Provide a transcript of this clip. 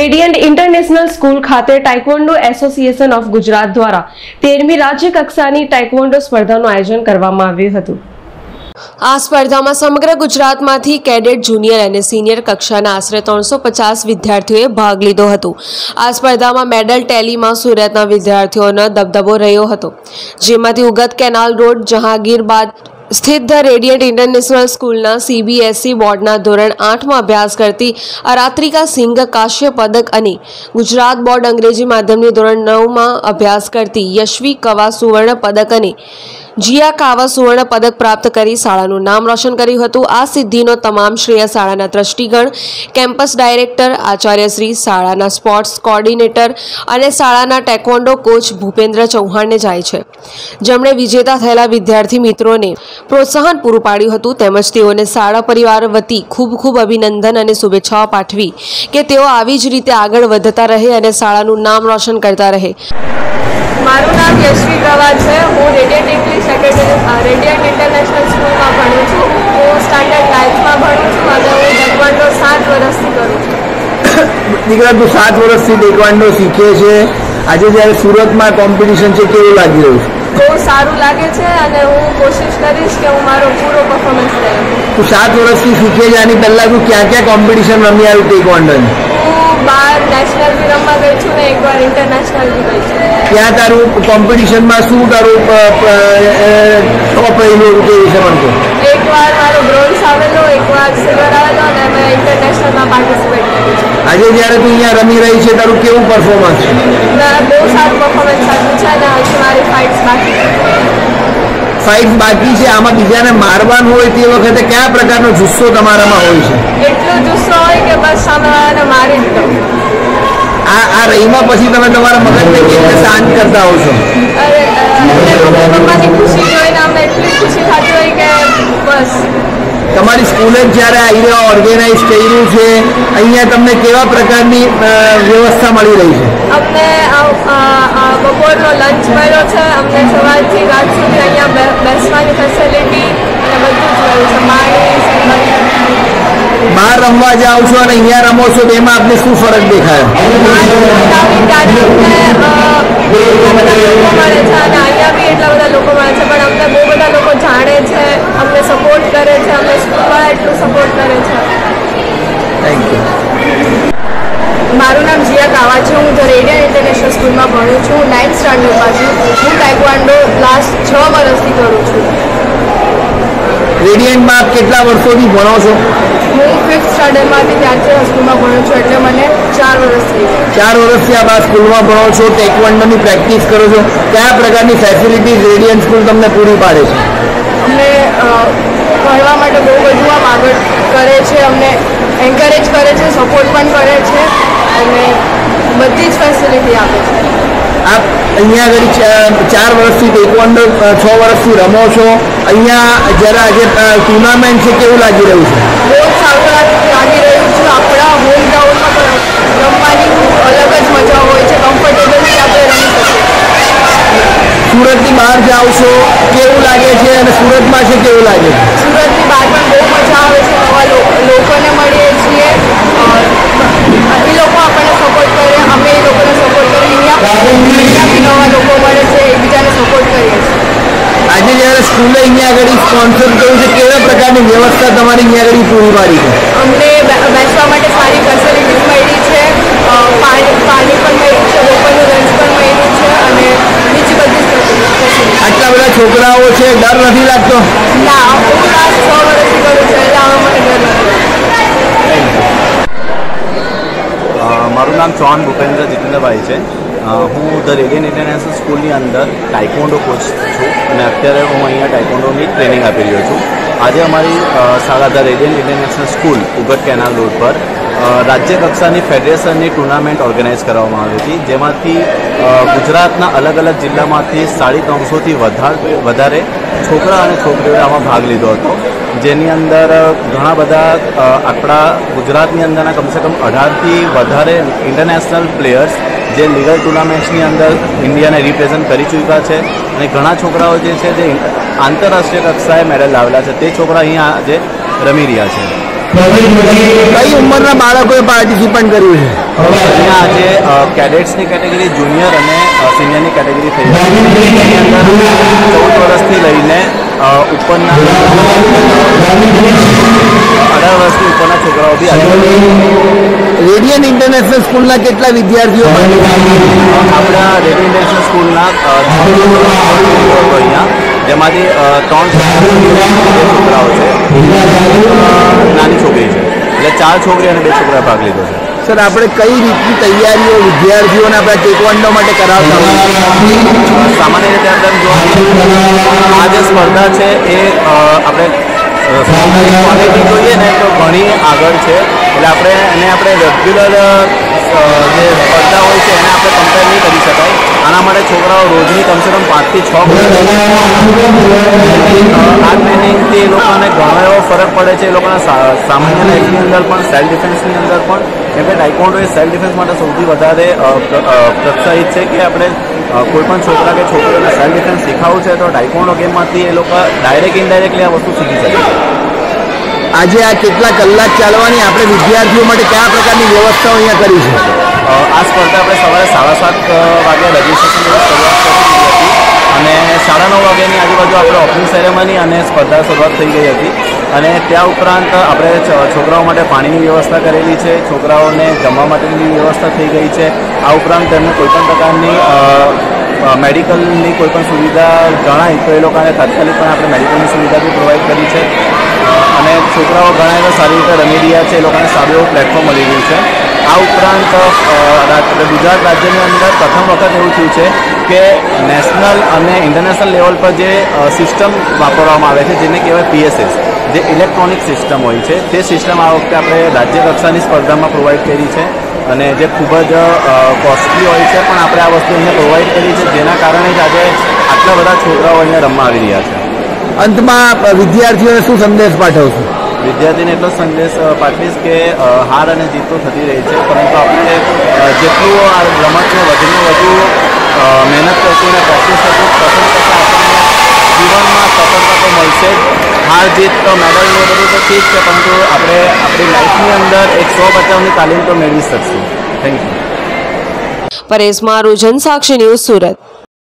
Radiant international school ખાતે taekwondo association of Gujarat દ્વારા તેરમી રાજ્ય કક્ષાની ટાઇકવોન્ડો સ્પર્ધાનું આયોજન કરવામાં આવ્યું હતું. આ સ્પર્ધામાં સમગ્ર ગુજરાતમાંથી કેડેટ, જુનિયર અને સિનિયર કક્ષાના આશરે ત્રણસો પચાસ વિદ્યાર્થીઓએ ભાગ લીધો હતો. આ સ્પર્ધામાં મેડલ ટેલીમાં સુરતના વિદ્યાર્થીઓનો દબદબો રહ્યો હતો. જેમાંથી Ugat canal road Jahangirabad સ્થિત ધ રેડિયન્ટ ઇન્ટરનેશનલ સ્કૂલના સીબીએસઈ બોર્ડના ધોરણ આઠમાં અભ્યાસ કરતી અરાત્રિકા સિંઘ કાશ્ય પદક અને ગુજરાત બોર્ડ અંગ્રેજી માધ્યમની ધોરણ નવમાં અભ્યાસ કરતી યશવી કવા સુવર્ણ પદક અને જીયા કાવા સુવર્ણ પદક પ્રાપ્ત કરી શાળાનું નામ રોશન કર્યું હતું. આ સિદ્ધિનો તમામ શ્રેય શાળાના ટ્રસ્ટીગણ, કેમ્પસ ડાયરેક્ટર આચાર્યશ્રી શાળાના સ્પોર્ટ્સ કોર્ડિનેટર અને શાળાના ટેકવોન્ડો કોચ ભૂપેન્દ્ર ચૌહાણને જાય છે. જેમણે વિજેતા થયેલા વિદ્યાર્થી મિત્રોને પ્રોત્સાહન પૂરું પાડ્યું હતું. તેમજ તેઓને શાળા પરિવાર વતી ખૂબ ખૂબ અભિનંદન અને શુભેચ્છાઓ પાઠવી કે તેઓ આવી જ રીતે આગળ વધતા રહે અને શાળાનું નામ રોશન કરતા રહે. મારું નામ યશવી ગવા છે. હું Radiant English Academy Radiant International સ્કૂલમાં ભણું છું. હું સ્ટાન્ડર્ડ નાઇન્થમાં ભણું છું. અને હું ટેકવાન્ડો સાત વર્ષથી કરું છું. દીકરા તું સાત વર્ષથી ટેકવાન્ડો શીખે છે. આજે જ્યારે સુરતમાં કોમ્પિટિશન છે કેવું લાગી રહ્યું છે? બહુ સારું લાગે છે અને હું કોશિશ કરીશ કે હું મારો પૂરો પરફોર્મન્સ દઈ તું સાત વર્ષથી શીખે છે આની પહેલાં તું ક્યાં ક્યાં કોમ્પિટિશન રમી આવ્યું ટેકવાન્ડોની હું બાર નેશનલ બી ને ઇન્ટરનેશનલ બી ગઈ છું. ત્યાં તારું કોમ્પિટિશનમાં શું તારું ટોપ રહેલું હતું તે વિશે મને એકવાર મારો બ્રોન્ઝ આવેલો એકવાર સિલ્વર આવેલો અને મેં ઇન્ટરનેશનલમાં પાર્ટિસિપેટ કર્યું છે. આજે જ્યારે તું અહીંયા રમી રહી છે તારું કેવું પરફોર્મન્સ છે? બહુ સારું પરફોર્મન્સ આપ્યું છે અને હજી મારી ફાઇટ્સ બાકી ફાઇટ બાકી છે આમાં બીજાને મારવાનું હોય તે વખતે કયા પ્રકારનો જુસ્સો તમારામાં હોય છે? એટલો જુસ્સો હોય કે બસ સામેવાળાને મારી જ દઉં. આ આ રહીમાં પછી તમે તમારા મગજને કેવી રીતે શાંત કરતા હો છો? તમારી સ્કૂલે જ્યારે અહીંયા ઓર્ગેનાઇઝ કર્યું છે અહીંયા તમને કેવા પ્રકારની વ્યવસ્થા મળી રહી છે? અમને બપોરનો લંચ મળ્યો છે અમને સવારથી રાત સુધી અહીંયા બેસવાની ફેસિલિટી અને બધું જ મળ્યું છે. બહાર રમવા જાઓ છો અને અહીંયા રમો છો, તો એમાં આપને શું ફરક દેખાયો? મારું નામ જીયા કાવા છે, હું ધ રેડિયા ઇન્ટરનેશનલ સ્કૂલમાં ભણું છું નાઇન્થ સ્ટાન્ડર્ડમાં છું હું ટાઇકવાન્ડો લાસ્ટ છ વર્ષથી કરું છું. રેડિયન્ટમાં આપ કેટલા વર્ષોથી ભણો છો? હું ફિફ્થ સ્ટાન્ડર્ડમાંથી ત્યારથી સ્કૂલમાં ભણું છું એટલે મને ચાર વર્ષ થઈ ગયા. ચાર વર્ષથી આપ આ સ્કૂલમાં ભણો છો ટેકવન્ડોની પ્રેક્ટિસ કરો છો. કયા પ્રકારની ફેસિલિટીઝ રેડિયન્ટ સ્કૂલ તમને પૂરી પાડે છે? અમને ભણવા માટે બહુ બધું આમ આગળ કરે છે અમને એન્કરેજ કરે છે સપોર્ટ પણ કરે છે અને બધી જ ફેસિલિટી આપે છે. આપ અહીંયા આગળ ચાર વર્ષથી ટેકવોન્ડો છ વર્ષથી રમો છો. અહીંયા જ્યારે આજે ટુર્નામેન્ટ છે કેવું લાગી રહ્યું છે? બહુ જ સારું લાગ- લાગી રહ્યું છે. આપણા હોમ ગ્રાઉન્ડમાં પણ રમવાની અલગ જ મજા હોય છે. કમ્ફર્ટેબલી આપણે રમી શકીએ. સુરતની બહાર જાઓ છો કેવું લાગે છે? અને સુરતમાં છે કેવું લાગે છે? અહીંયા કયું છે કેવા પ્રકારની વ્યવસ્થા તમારી અહીંયા આગળ પૂરી પાડી છે? અમને બેસવા માટે સારી ફેસિલિટીઝ મળી છે પાણી પાણી પણ મળ્યું છે બપોરનું લંચ પણ મળ્યું છે અને બીજી બધી આટલા બધા છોકરાઓ છે ડર નથી લાગતો? ના હું લાસ્ટ છ વર્ષથી કરું છું એટલે આવા મને ડર નથી મારું નામ ચૌહાણ ભૂપેન્દ્ર જીતેન્દ્રભાઈ છે. હું ધ રેડિયન ઇન્ટરનેશનલ સ્કૂલની અંદર ટાઇકોન્ડો કોચ છું. અને અત્યારે હું અહીંયા ટાઇકોન્ડોની ટ્રેનિંગ આપી રહ્યો છું. આજે અમારી the Radiant International School Ugat Canal Road પર રાજ્ય કક્ષાની ફેડરેશનની ટુર્નામેન્ટ ઓર્ગેનાઇઝ કરવામાં આવી હતી, જેમાંથી ગુજરાતના અલગ અલગ જિલ્લામાંથી સાડી ત્રણસોથી વધારે છોકરા અને છોકરીઓએ આમાં ભાગ લીધો હતો. જેની અંદર ઘણા બધા આપણા ગુજરાતની અંદરના કમસે કમ અઢારથી વધારે ઇન્ટરનેશનલ પ્લેયર્સ જે લીગલ ટુર્નામેન્ટ્સની અંદર ઇન્ડિયાને રિપ્રેઝન્ટ કરી ચૂક્યા છે અને ઘણા છોકરાઓ જે છે જે આંતરરાષ્ટ્રીય કક્ષાએ મેડલ લાવેલા છે તે છોકરા અહીંયા આજે રમી રહ્યા છે. કઈ ઉંમરના બાળકોએ પાર્ટિસિપન્ટ કર્યું છે? અહીંયા આજે કેડેટ્સની કેટેગરી જુનિયર અને સિનિયરની કેટેગરી થઈ છે. ચૌદ વર્ષથી લઈને ઉપરના અઢાર વર્ષથી ઉપરના છોકરાઓ બી આજે ઇન્ટરનેશનલ સ્કૂલના કેટલા વિદ્યાર્થીઓ આપણા રેડી ઇન્ટરનેશનલ સ્કૂલના અહીંયા. જેમાંથી ત્રણ છોકરાઓ છે નાની છોકરી છે. એટલે ચાર છોકરી અને બે છોકરા ભાગ લીધો છે. સર આપણે કઈ રીતની તૈયારીઓ વિદ્યાર્થીઓને આપણે ટેકવોન્ડો માટે કરાવતા સામાન્ય રીતે આપણે જો આ જે સ્પર્ધા છે એ આપણે ક્વોલિટી જોઈએ ને, તો ઘણી આગળ છે. એટલે આપણે, એને આપણે રેગ્યુલર જે સ્પર્ધા હોય છે, એને આપણે કમ્પેર નહીં કરી શકાય. આના માટે છોકરાઓ રોજની કમસે કમ પાંચથી છ આ ટ્રેનિંગથી એ લોકોને ઘણો એવો ફરક પડે છે. એ લોકોના સામાન્ય લાઈફની અંદર પણ સેલ્ફ ડિફેન્સની અંદર પણ. કેમ કે ટાઇકોન્ડો એ સેલ્ફ ડિફેન્સ માટે સૌથી વધારે પ્રોત્સાહિત છે કે આપણે કોઈપણ કોઈ પણ છોકરા કે છોકરીઓને સેલ્ફ ડિફેન્સ શીખવવું છે, તો ટાઇકોન્ડો ગેમમાંથી એ લોકો ડાયરેક્ટ ઇનડાયરેક્ટલી આ વસ્તુ શીખી શકે છે. આજે આ કેટલા કલાક ચાલવાની આપણે વિદ્યાર્થીઓ માટે કયા પ્રકારની વ્યવસ્થાઓ અહીંયા કરી છે? આ સ્પર્ધા આપણે સવારે સાડા સાત વાગ્યા વાગે રજીસ્ટ્રેશન શરૂઆત કરી હતી. અને સાડા નવ વાગ્યાની આજુબાજુ આપણે ઓપનિંગ સેરેમની અને સ્પર્ધા શરૂઆત થઈ ગઈ હતી. અને ત્યાં ઉપરાંત આપણે છોકરાઓ માટે પાણીની વ્યવસ્થા કરેલી છે, છોકરાઓને જમવા માટેની વ્યવસ્થા થઈ ગઈ છે. આ ઉપરાંત તેમને કોઈપણ પ્રકારની મેડિકલની કોઈ પણ સુવિધા જણાય તો એ લોકોને તાત્કાલિક પણ આપણે મેડિકલની સુવિધા બી પ્રોવાઈડ કરી છે. અને છોકરાઓ ઘણા એવા સારી રીતે રમી રહ્યા છે, એ લોકોને સારું એવું પ્લેટફોર્મ મળી રહ્યું છે. આ ઉપરાંત ગુજરાત રાજ્યની અંદર પ્રથમ વખત એવું થયું છે કે નેશનલ અને ઇન્ટરનેશનલ લેવલ પર જે સિસ્ટમ વાપરવામાં આવે છે, જેને કહેવાય પીએસએસ જે ઇલેક્ટ્રોનિક સિસ્ટમ હોય છે, તે સિસ્ટમ આ વખતે આપણે રાજ્ય કક્ષાની સ્પર્ધામાં પ્રોવાઈડ કરી છે. અને જે ખૂબ જ કોસ્ટલી હોય છે, પણ આપણે આ વસ્તુ અહીંયા પ્રોવાઈડ કરી છે, જેના કારણે જ આજે આટલા બધા છોકરાઓ અહીંયા રમવા આવી રહ્યા છે. અંતમાં વિદ્યાર્થીઓને શું સંદેશ પાઠવશું વિદ્યાર્થીને એટલો સંદેશ પાઠવીશ કે હાર અને જીત તો થતી રહી છે પરંતુ આપણે જેટલું આ રમતને વધુને વધુ મહેનત કરશું અને પ્રેક્ટિસ કરશું પસંદ કરતા આપણને જીવનમાં સફળતા તો મળશે જ. હાર જીત તો મેડલ ને બધું તો ઠીક છે પરંતુ આપણે આપણી લાઈફની અંદર એક સો બચાવની તાલીમ તો મેળવી શકશું. થેન્ક યુ પરેશ મારું જનસાક્ષી ન્યૂઝ સુરત.